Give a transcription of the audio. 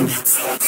I'm sorry.